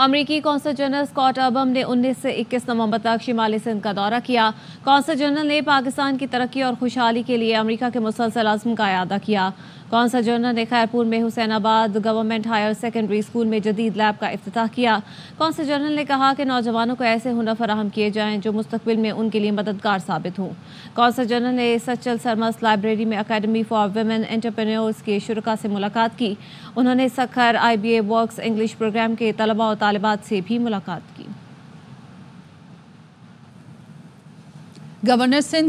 अमरीकी consul general Scott अबम ने 19 से 21 नवंबर तक शिमाली सिंध का दौरा किया। कौंसल जनरल ने पाकिस्तान की तरक्की और खुशहाली के लिए अमरीका के मुसलसल आज़म का अदा किया। कौंसल जनरल ने खैरपुर में Hussainabad government higher secondary school में जदीद लैब का अफ्ताह किया। कौंसल जनरल ने कहा कि नौजवानों को ऐसे हुनर फराहम किए जाएँ जो मुस्तबिल में उनके लिए मददगार साबित हों। कौंसल जनरल ने सचल सरमस लाइब्रेरी में अकेडमी फॉर वेमेन एंटरप्रेन्योर्स के शुरा से मुलाकात की। उन्होंने Sukkur I B A works English program के तलबा तालिबात से भी मुलाकात की। गवर्नर सिंह